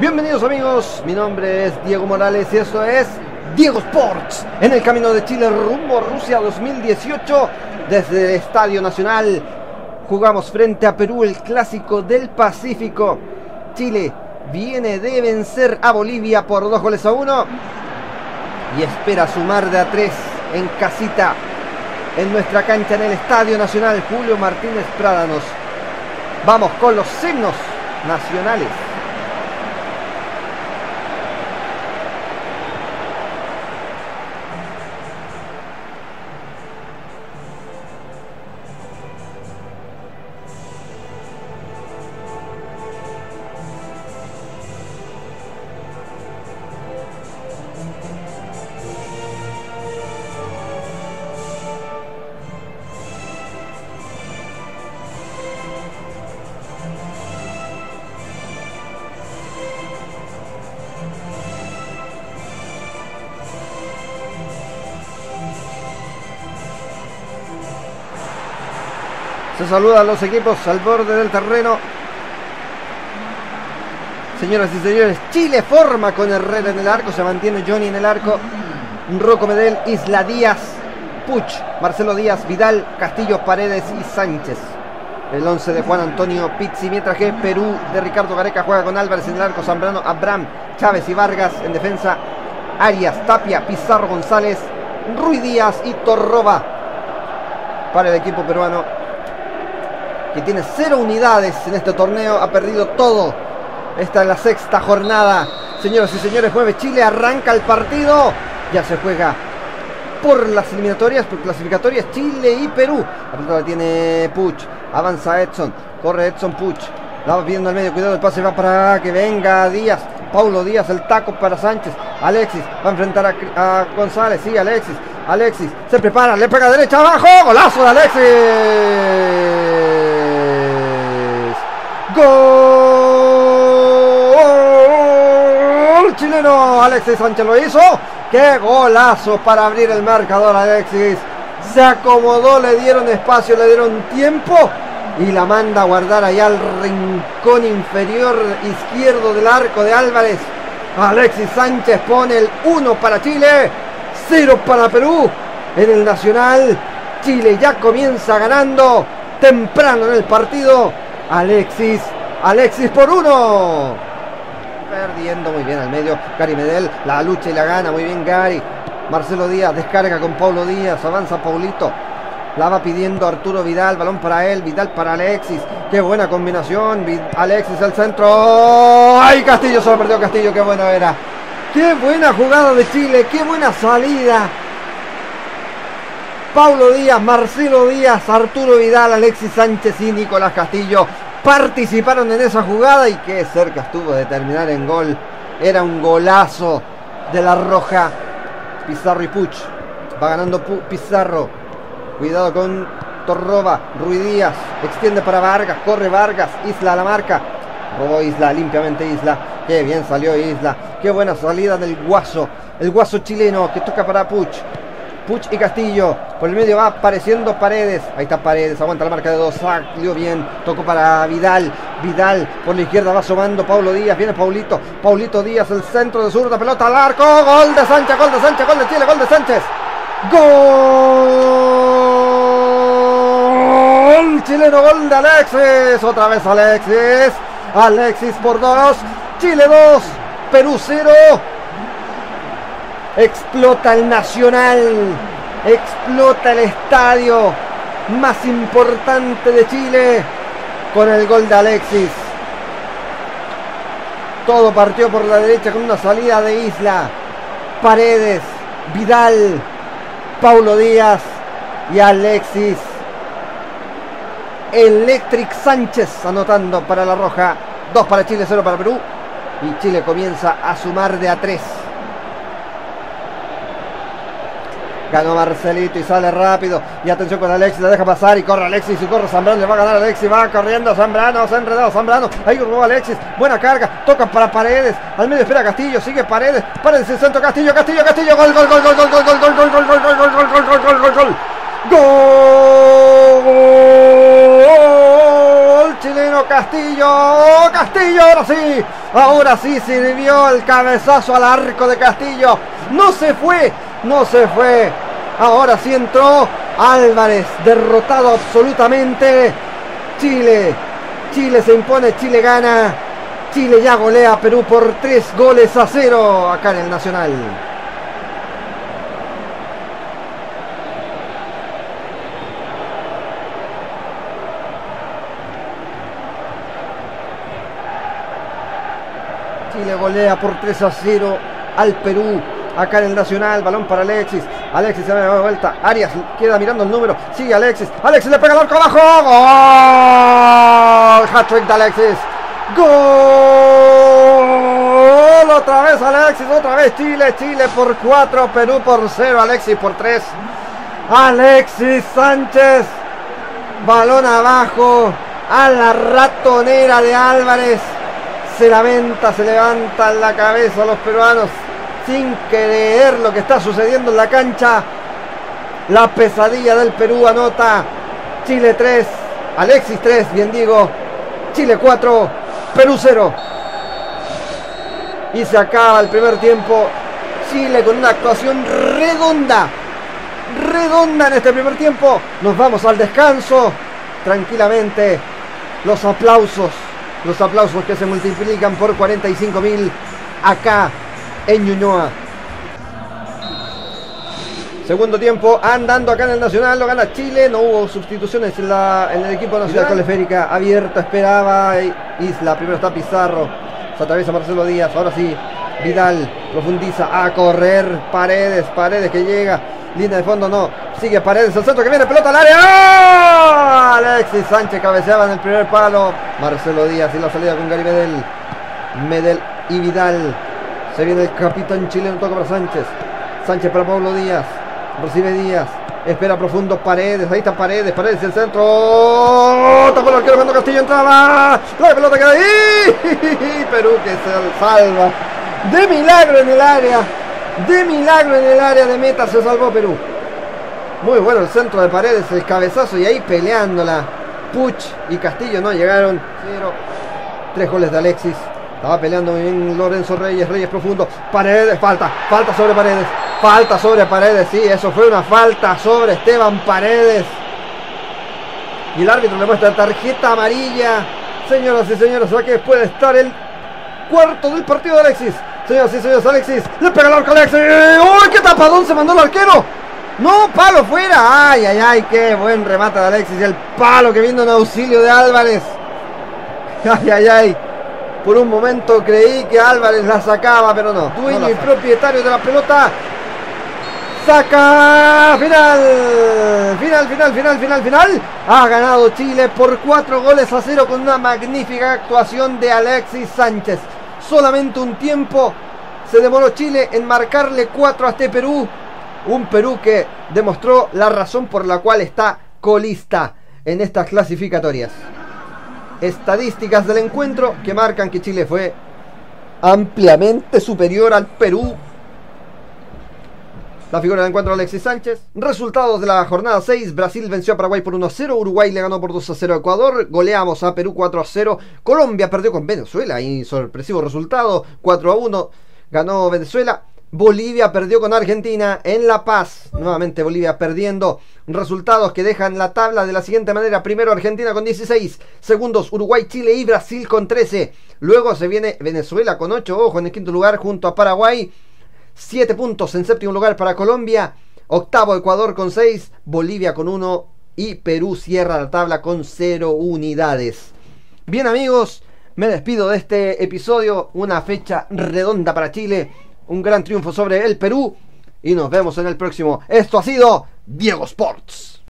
Bienvenidos amigos, mi nombre es Diego Morales y esto es Diego Sports en el camino de Chile rumbo Rusia 2018 desde el Estadio Nacional. Jugamos frente a Perú el clásico del Pacífico. Chile viene de vencer a Bolivia por dos goles a uno y espera sumar de a tres en casita en nuestra cancha en el Estadio Nacional Julio Martínez Prádanos. Vamos con los signos nacionales. Se saluda a los equipos al borde del terreno. Señoras y señores, Chile forma con Herrera en el arco, se mantiene Johnny en el arco, Rocco Medel, Isla Díaz, Puch, Marcelo Díaz, Vidal, Castillo, Paredes y Sánchez. El 11 de Juan Antonio Pizzi, mientras que Perú de Ricardo Gareca juega con Álvarez en el arco, Zambrano, Abraham, Chávez y Vargas en defensa, Arias, Tapia, Pizarro González, Rui Díaz y Torroba para el equipo peruano que tiene cero unidades en este torneo, ha perdido todo. Esta es la sexta jornada. Señoras y señores, mueve Chile, arranca el partido. Ya se juega por las eliminatorias, por clasificatorias Chile y Perú. La pelota la tiene Puch, avanza Edson, corre Edson Puch. La va pidiendo al medio, cuidado, el pase va para que venga Díaz. Paulo Díaz, el taco para Sánchez. Alexis va a enfrentar a, a González, sí, Alexis. Alexis se prepara, le pega derecha abajo. Golazo de Alexis. Gol chileno. Alexis Sánchez lo hizo. Qué golazo para abrir el marcador Alexis. Se acomodó, le dieron espacio, le dieron tiempo y la manda a guardar allá al rincón inferior izquierdo del arco de Álvarez. Alexis Sánchez pone el 1 para Chile, 0 para Perú. En el Nacional, Chile ya comienza ganando temprano en el partido. Alexis, Alexis por uno. Perdiendo muy bien al medio. Gary Medel, la lucha y la gana. Muy bien Gary. Marcelo Díaz descarga con Paulo Díaz. Avanza Paulito. La va pidiendo Arturo Vidal. Balón para él. Vidal para Alexis. Qué buena combinación. Alexis al centro. ¡Ay! Castillo se lo perdió Castillo. Qué bueno era. Qué buena jugada de Chile. Qué buena salida. Paulo Díaz, Marcelo Díaz, Arturo Vidal, Alexis Sánchez y Nicolás Castillo participaron en esa jugada y qué cerca estuvo de terminar en gol. Era un golazo de la roja. Pizarro y Puch. Va ganando Pizarro. Cuidado con Torroba. Rui Díaz. Extiende para Vargas. Corre Vargas. Isla a la marca. Robó Isla. Limpiamente Isla. Qué bien salió Isla. Qué buena salida del guaso. El guaso chileno que toca para Puch. Puch y Castillo. Por el medio va apareciendo Paredes. Ahí está Paredes. Aguanta la marca de dos. Salió bien. Tocó para Vidal. Vidal por la izquierda va asomando Paulo Díaz. Viene Paulito. Paulito Díaz. El centro de zurda. Pelota al arco. Gol de Sánchez. Gol de Sánchez. Gol de Chile. Gol de Sánchez. Gol chileno. Gol de Alexis. Otra vez Alexis. Alexis por dos. Chile 2. Perú 0. Explota el Nacional. Explota el estadio más importante de Chile con el gol de Alexis. Todo partió por la derecha con una salida de Isla. Paredes, Vidal, Paulo Díaz y Alexis. Electric Sánchez anotando para la Roja. Dos para Chile, cero para Perú. Y Chile comienza a sumar de a tres. Ganó Marcelito y sale rápido. Y atención con Alexis, la deja pasar y corre Alexis y corre Zambrano. Le va a ganar Alexis, va corriendo Zambrano, se ha enredado Zambrano. Ahí robó Alexis, buena carga, toca para Paredes. Al medio espera Castillo, sigue Paredes. Paredes el centro, Castillo, Castillo, Castillo. Gol, gol, gol, gol, gol, gol, gol, gol, gol, gol, gol, gol, gol, gol, gol, gol, gol, gol. Gol chileno Castillo. Castillo, ahora sí. Ahora sí sirvió el cabezazo al arco de Castillo. No se fue, no se fue. Ahora sí entró Álvarez, derrotado absolutamente. Chile, Chile se impone, Chile gana. Chile ya golea a Perú por tres goles a cero acá en el Nacional. Chile golea por 3 a 0 al Perú. Acá en el Nacional, balón para Alexis. Alexis se da vuelta. Arias queda mirando el número. Sigue Alexis. Alexis le pega el arco abajo. ¡Gol! Hat-trick de Alexis. ¡Gol! Otra vez Alexis, otra vez Chile. Chile por 4, Perú por 0. Alexis por 3. Alexis Sánchez. Balón abajo. A la ratonera de Álvarez se lamenta, se levanta la cabeza a los peruanos sin creer lo que está sucediendo en la cancha. La pesadilla del Perú anota Chile 3, Alexis 3, bien digo, Chile 4, Perú 0. Y se acaba el primer tiempo. Chile con una actuación redonda, redonda en este primer tiempo. Nos vamos al descanso tranquilamente. Los aplausos los aplausos que se multiplican por 45 mil acá en Ñuñoa. Segundo tiempo, andando acá en el Nacional, lo gana Chile. No hubo sustituciones en, la, en el equipo nacional. Coleférica abierta, esperaba Isla. Primero está Pizarro. Se atraviesa Marcelo Díaz. Ahora sí, Vidal profundiza a correr. Paredes, Paredes que llega. Línea de fondo no. Sigue Paredes el centro que viene. Pelota al área. ¡Oh! Alexis Sánchez cabeceaba en el primer palo. Marcelo Díaz y la salida con Gary Medel. Medel y Vidal. Se viene el capitán chileno. Toca para Sánchez. Sánchez para Pablo Díaz. Recibe Díaz. Espera profundo Paredes. Ahí está Paredes. Paredes el centro. ¡Oh! Tapó el arquero cuando Castillo entraba. La pelota queda ahí. Perú que se salva. De milagro en el área. De milagro en el área de meta se salvó Perú. Muy bueno el centro de paredes, el cabezazo y ahí peleándola. Puch y Castillo no llegaron. Tres goles de Alexis. Estaba peleando muy bien Lorenzo Reyes. Reyes profundo. Paredes. Falta. Falta sobre paredes. Falta sobre paredes. Sí, eso fue una falta sobre Esteban Paredes. Y el árbitro le muestra tarjeta amarilla. Señoras y señores, aquí puede estar el cuarto del partido de Alexis. Señoras y señores, Alexis. Le pega el arco a Alexis. ¡Uy, qué tapadón se mandó el arquero! No, palo fuera. Ay, ay, ay, qué buen remate de Alexis. El palo que vino en auxilio de Álvarez. Ay, ay, ay. Por un momento creí que Álvarez la sacaba, pero no. Dueño y propietario de la pelota. Saca. Final. Final, final, final, final, final. Ha ganado Chile por cuatro goles a cero con una magnífica actuación de Alexis Sánchez. Solamente un tiempo se demoró Chile en marcarle 4 a este Perú. Un Perú que demostró la razón por la cual está colista en estas clasificatorias. Estadísticas del encuentro que marcan que Chile fue ampliamente superior al Perú. La figura del encuentro Alexis Sánchez. Resultados de la jornada 6. Brasil venció a Paraguay por 1-0. Uruguay le ganó por 2-0 a Ecuador. Goleamos a Perú 4-0. Colombia perdió con Venezuela. Y sorpresivo resultado. 4-1. Ganó Venezuela. Bolivia perdió con Argentina en La Paz. Nuevamente Bolivia perdiendo. Resultados que dejan la tabla de la siguiente manera. Primero Argentina con 16. Segundos Uruguay, Chile y Brasil con 13. Luego se viene Venezuela con 8. Ojo en el quinto lugar junto a Paraguay. 7 puntos en séptimo lugar para Colombia. Octavo Ecuador con 6. Bolivia con 1. Y Perú cierra la tabla con 0 unidades. Bien amigos, me despido de este episodio. Una fecha redonda para Chile un gran triunfo sobre el Perú y nos vemos en el próximo. Esto ha sido Diego Sports.